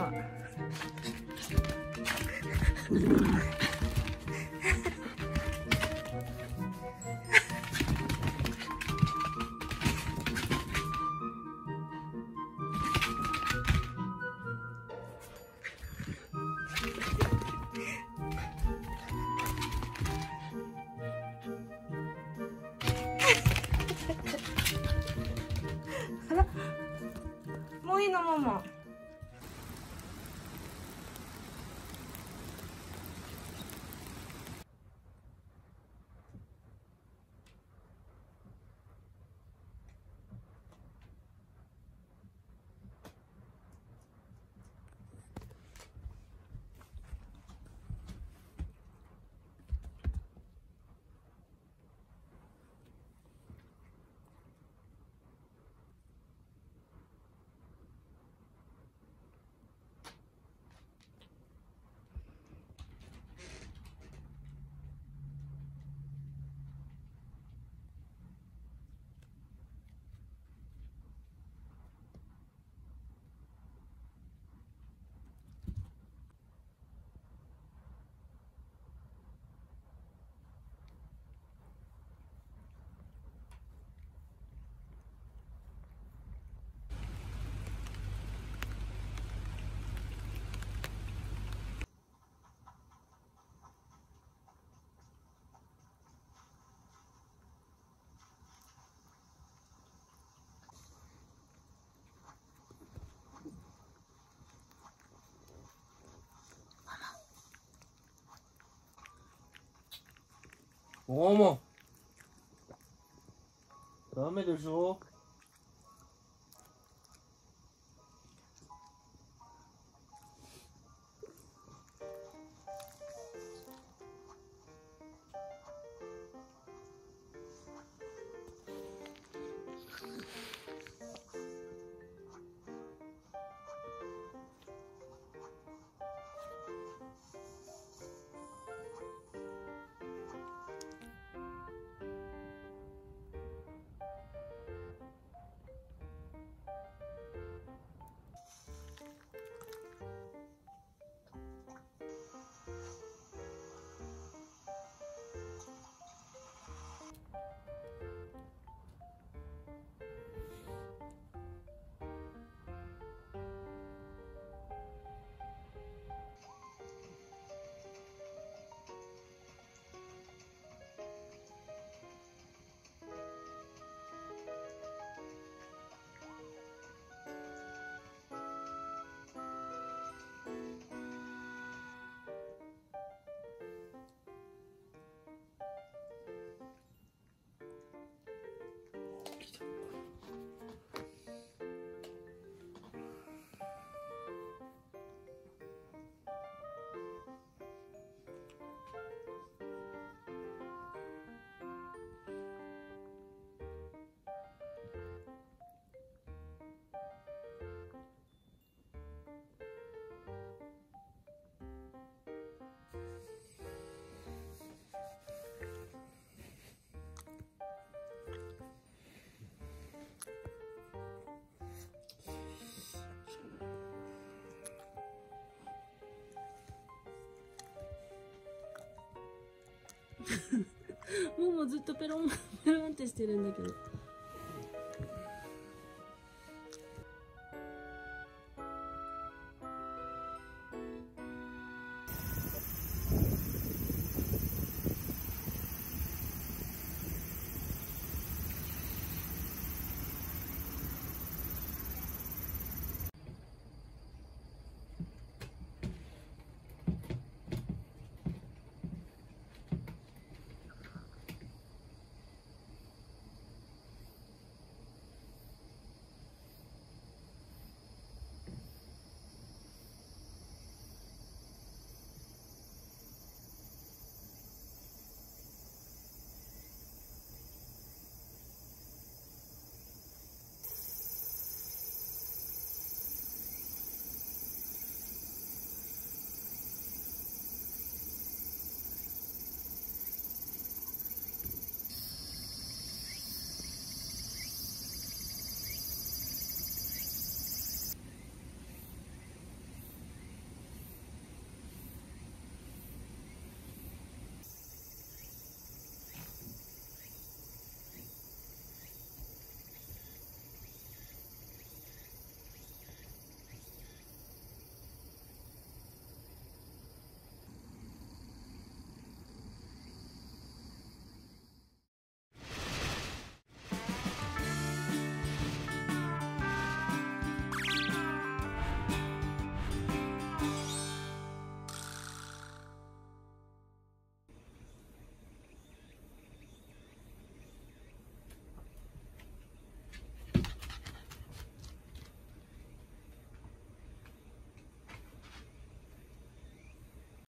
あら。もういいのママ。Vraiment. Non mais le jour. もうずっとペロンペロンってしてるんだけど。